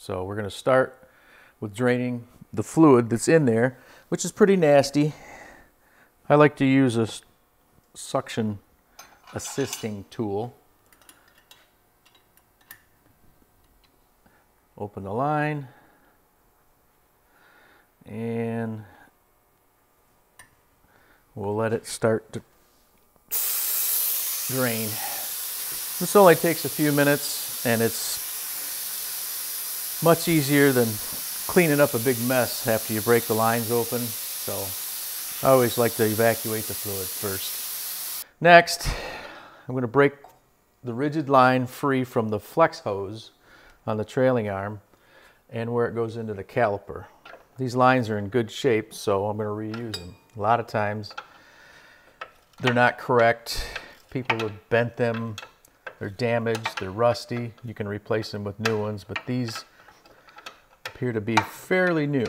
So we're going to start with draining the fluid that's in there, which is pretty nasty. I like to use a suction assisting tool. Open the line and we'll let it start to drain. This only takes a few minutes and it's much easier than cleaning up a big mess after you break the lines open. So I always like to evacuate the fluid first. Next, I'm going to break the rigid line free from the flex hose on the trailing arm and where it goes into the caliper. These lines are in good shape, so I'm going to reuse them. A lot of times they're not correct. People have bent them, they're damaged, they're rusty. You can replace them with new ones, but these appear to be fairly new.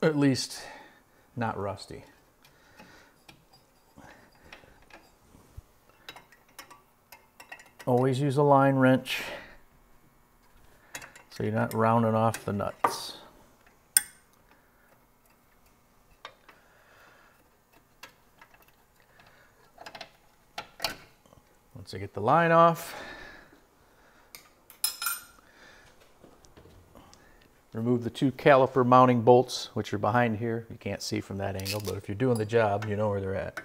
At least not rusty. Always use a line wrench so you're not rounding off the nuts. Once I get the line off, remove the two caliper mounting bolts, which are behind here. You can't see from that angle, but if you're doing the job, you know where they're at.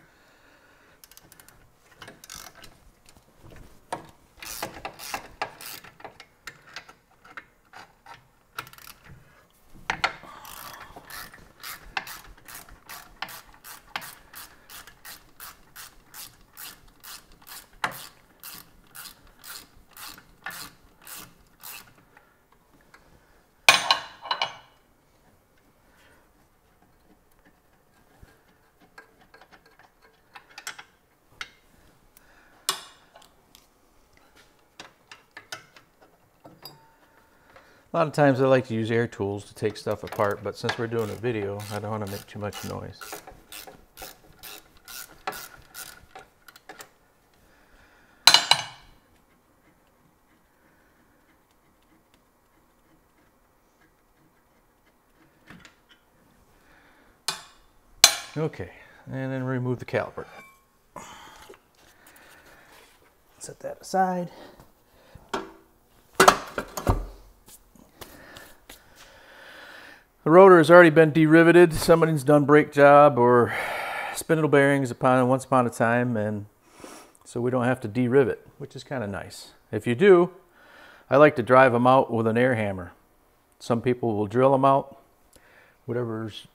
A lot of times I like to use air tools to take stuff apart, but since we're doing a video, I don't want to make too much noise. Okay, and then remove the caliper. Set that aside. The rotor has already been deriveted. Somebody's done brake job or spindle bearings upon once upon a time, and so we don't have to derivet, which is kind of nice. If you do, I like to drive them out with an air hammer. Some people will drill them out, whatever's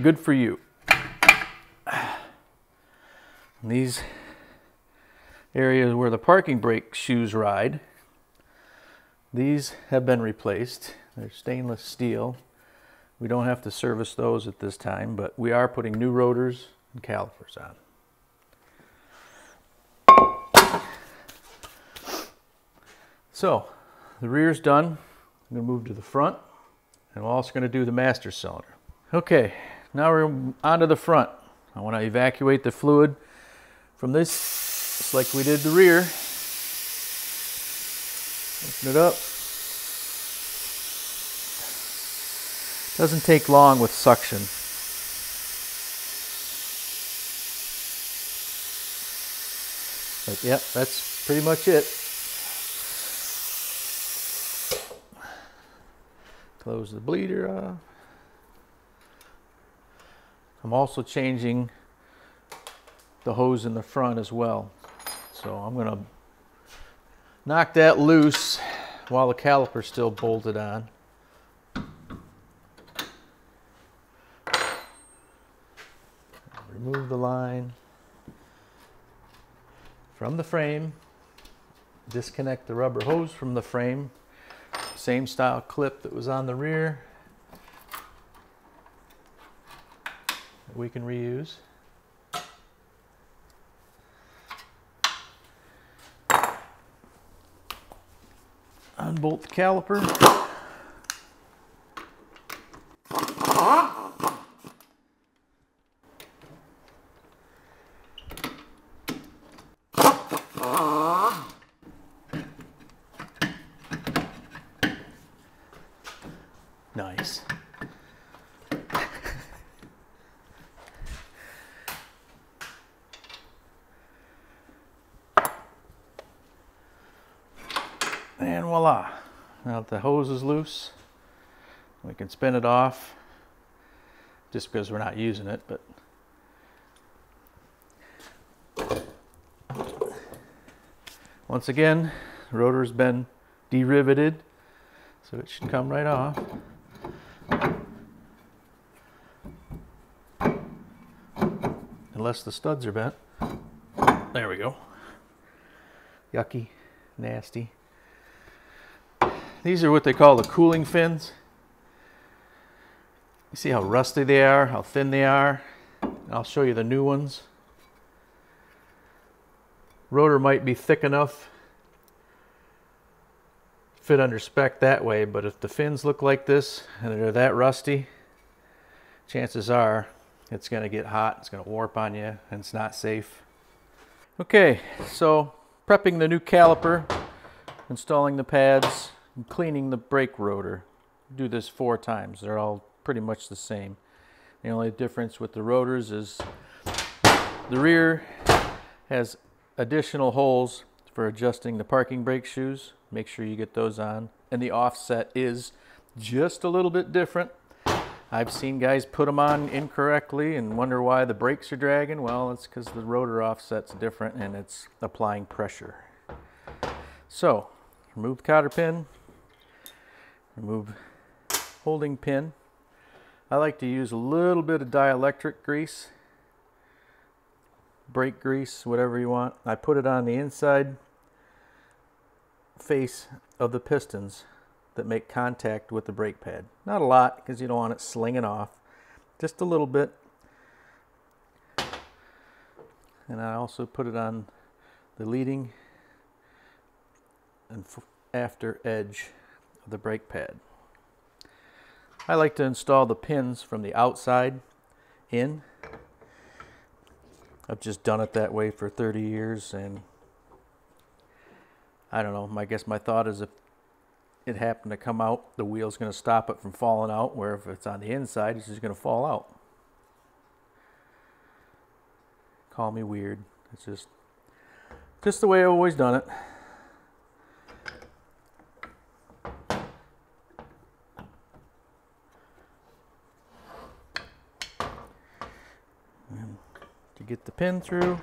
good for you. And these areas where the parking brake shoes ride, these have been replaced. They're stainless steel. We don't have to service those at this time, but we are putting new rotors and calipers on. So, the rear's done. I'm going to move to the front, and we're also going to do the master cylinder. Okay, now we're onto the front. I want to evacuate the fluid from this, just like we did the rear. Open it up. Doesn't take long with suction. But yep, that's pretty much it. Close the bleeder off. I'm also changing the hose in the front as well. So I'm going to knock that loose while the caliper's still bolted on. remove the line from the frame, disconnect the rubber hose from the frame, same style clip that was on the rear that we can reuse. Unbolt the caliper. And voila. Now that the hose is loose, we can spin it off just because we're not using it, but once again, rotor's been deriveted, so it should come right off. Unless the studs are bent. There we go. Yucky, nasty. These are what they call the cooling fins. You see how rusty they are, how thin they are. I'll show you the new ones. Rotor might be thick enough fit under spec that way, but if the fins look like this and they're that rusty, chances are it's going to get hot, it's going to warp on you, and it's not safe. Okay, so prepping the new caliper, installing the pads, and cleaning the brake rotor. Do this four times. They're all pretty much the same. The only difference with the rotors is the rear has additional holes for adjusting the parking brake shoes. Make sure you get those on. And the offset is just a little bit different. I've seen guys put them on incorrectly and wonder why the brakes are dragging. Well, it's because the rotor offset's different and it's applying pressure. So, remove the cotter pin, remove holding pin. I like to use a little bit of dielectric grease brake grease, whatever you want. I put it on the inside face of the pistons that make contact with the brake pad. Not a lot because you don't want it slinging off. Just a little bit. And I also put it on the leading and after edge of the brake pad. I like to install the pins from the outside in I've just done it that way for 30 years and I don't know, I guess my thought is if it happened to come out, the wheel's going to stop it from falling out, where if it's on the inside, it's just going to fall out. Call me weird. It's just just the way I've always done it. Get the pin through.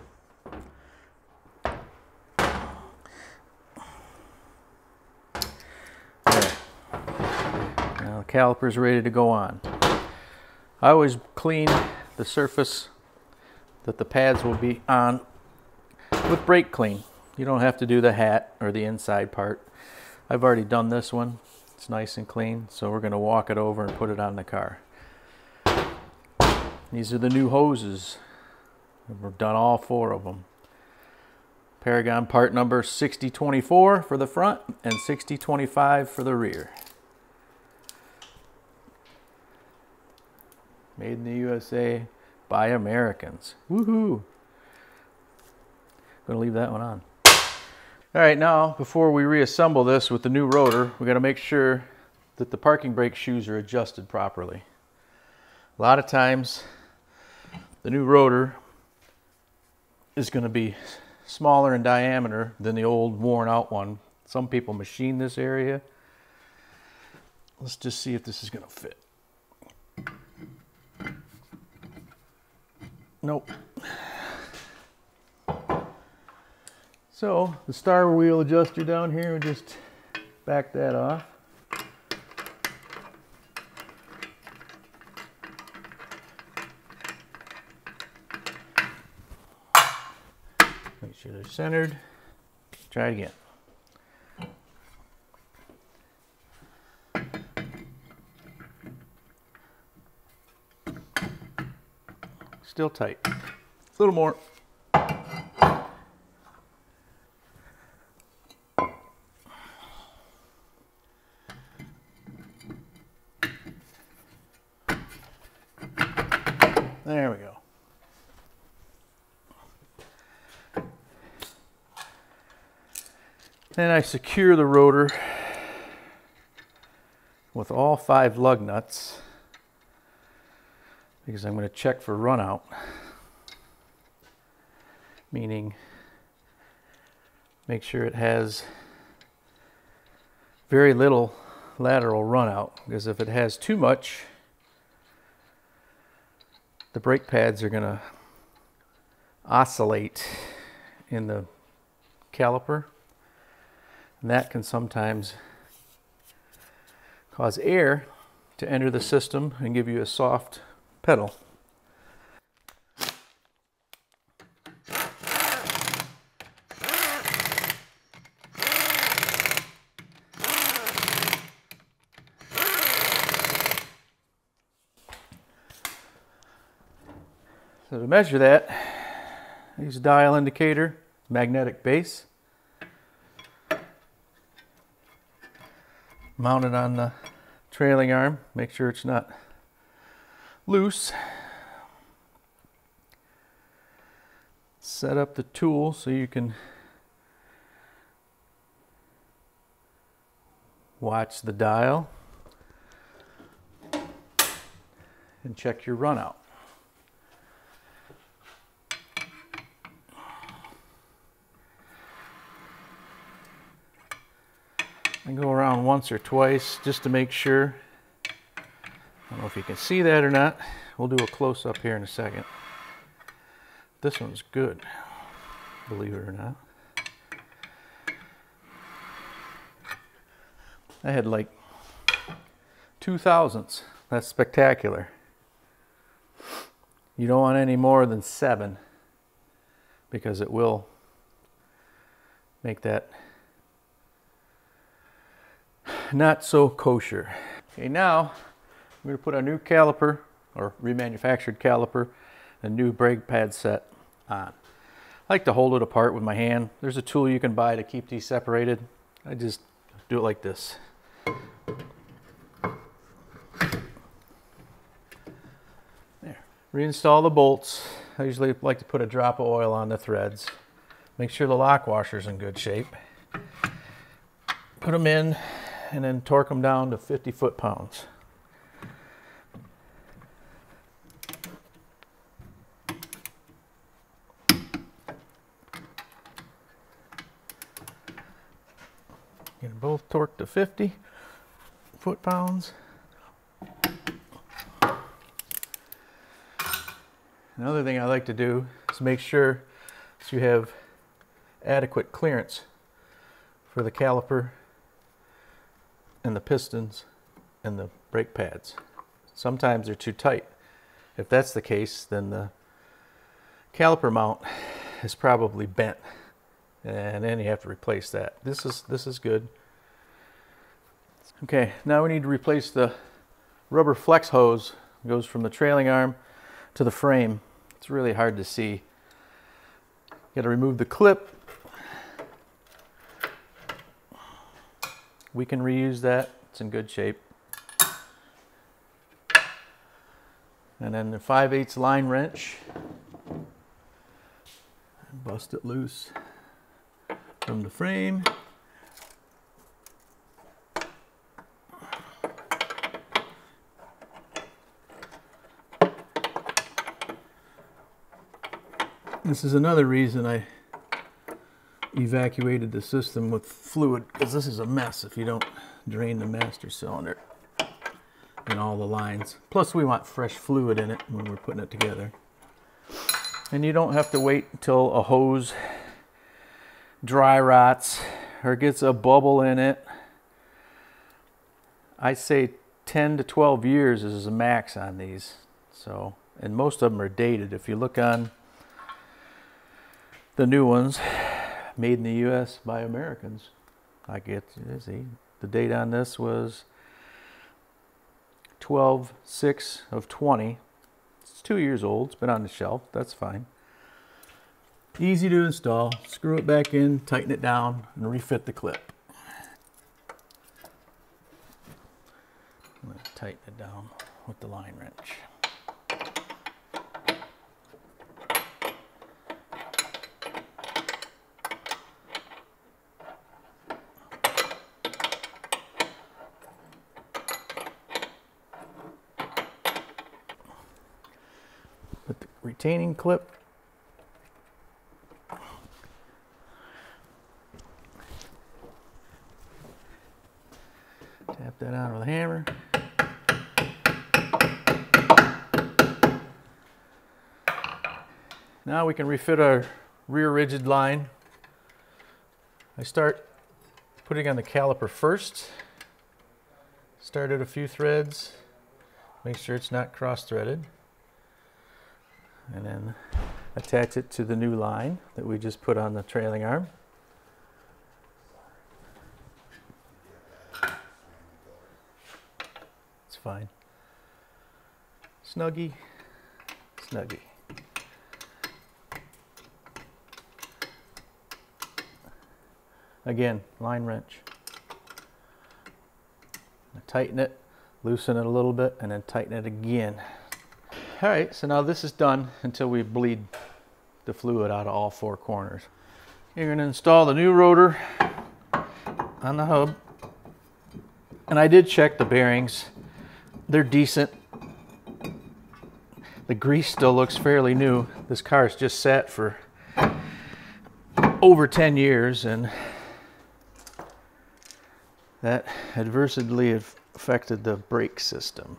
Now the caliper's ready to go on. I always clean the surface that the pads will be on with brake clean. You don't have to do the hat or the inside part. I've already done this one. It's nice and clean, so we're going to walk it over and put it on the car. These are the new hoses We've done all four of them. Paragon part number 6024 for the front and 6025 for the rear. Made in the USA by Americans. Woohoo! Gonna leave that one on. All right, now before we reassemble this with the new rotor, we gotta make sure that the parking brake shoes are adjusted properly. A lot of times, the new rotor is going to be smaller in diameter than the old worn out one. Some people machine this area. Let's just see if this is going to fit. Nope. So the star wheel adjuster down here, just back that off. sure they're centered. Try it again. Still tight. A little more. There we go. Then I secure the rotor with all five lug nuts because I'm going to check for runout, meaning make sure it has very little lateral runout, because if it has too much, the brake pads are going to oscillate in the caliper. And that can sometimes cause air to enter the system and give you a soft pedal. So to measure that, use a dial indicator, magnetic base. Mount it on the trailing arm, make sure it's not loose. Set up the tool so you can watch the dial and check your run I go around once or twice just to make sure. I don't know if you can see that or not. We'll do a close up here in a second. This one's good, believe it or not. I had like two thousandths. That's spectacular. You don't want any more than seven because it will make that not so kosher. Okay, now I'm going to put a new caliper or remanufactured caliper a new brake pad set on. I like to hold it apart with my hand. There's a tool you can buy to keep these separated. I just do it like this. There. Reinstall the bolts. I usually like to put a drop of oil on the threads. Make sure the lock washer's in good shape. Put them in and then torque them down to 50 foot-pounds. Get them both torqued to 50 foot-pounds. Another thing I like to do is make sure that you have adequate clearance for the caliper and the pistons and the brake pads. Sometimes they're too tight. If that's the case, then the caliper mount is probably bent and then you have to replace that. This is this is good. Okay, now we need to replace the rubber flex hose. It goes from the trailing arm to the frame. It's really hard to see. You got to remove the clip We can reuse that. It's in good shape. And then the 5 8 line wrench. Bust it loose from the frame. This is another reason I evacuated the system with fluid because this is a mess if you don't drain the master cylinder and all the lines. Plus we want fresh fluid in it when we're putting it together. And you don't have to wait until a hose dry rots or gets a bubble in it. I say 10 to 12 years is a max on these. So, and most of them are dated. If you look on the new ones, made in the U.S. by Americans. I get, see, the date on this was 12 6 of 20. It's two years old, it's been on the shelf, that's fine. Easy to install. Screw it back in, tighten it down, and refit the clip. Tighten it down with the line wrench. retaining clip. Tap that out with a hammer. Now we can refit our rear rigid line. I start putting on the caliper first. Start at a few threads. Make sure it's not cross-threaded. And then attach it to the new line that we just put on the trailing arm. It's fine. Snuggy, snuggy. Again, line wrench. Tighten it, loosen it a little bit, and then tighten it again. All right, so now this is done until we bleed the fluid out of all four corners. You're gonna install the new rotor on the hub. And I did check the bearings. They're decent. The grease still looks fairly new. This car car's just sat for over 10 years and that adversely affected the brake system.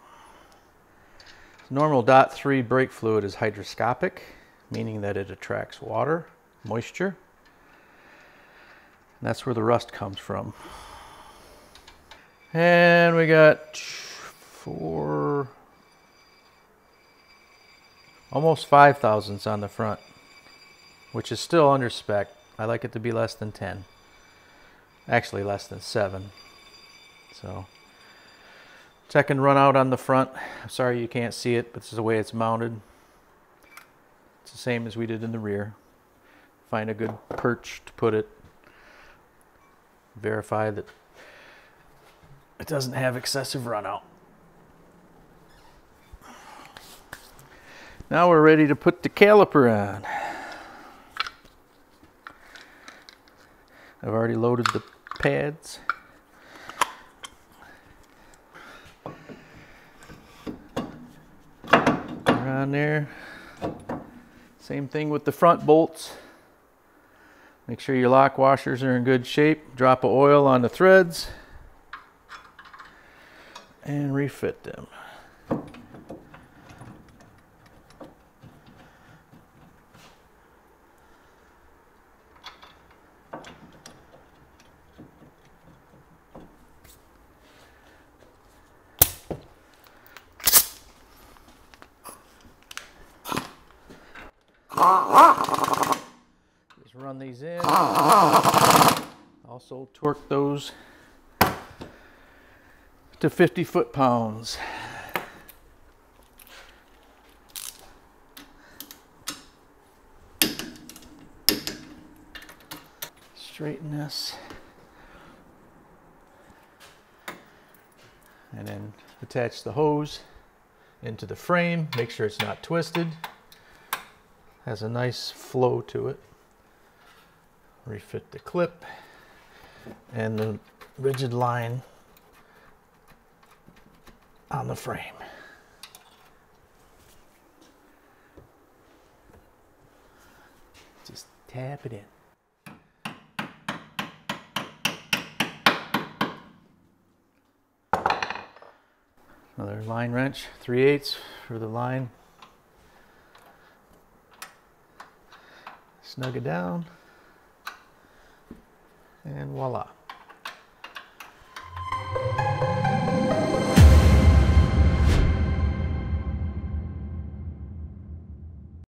Normal DOT 3 brake fluid is hygroscopic, meaning that it attracts water, moisture. And that's where the rust comes from. And we got four, almost five thousandths on the front, which is still under spec. I like it to be less than 10. Actually less than seven. So second run out on the front. Sorry you can't see it, but this is the way it's mounted. It's the same as we did in the rear. Find a good perch to put it. Verify that it doesn't have excessive run out. Now we're ready to put the caliper on. I've already loaded the pads. On there. Same thing with the front bolts. Make sure your lock washers are in good shape. Drop of oil on the threads and refit them. Just run these in. Also torque those to 50 foot-pounds. Straighten this. And then attach the hose into the frame. Make sure it's not twisted has a nice flow to it. Refit the clip and the rigid line on the frame. Just tap it in. Another line wrench, 3 eighths for the line. snug it down, and voila.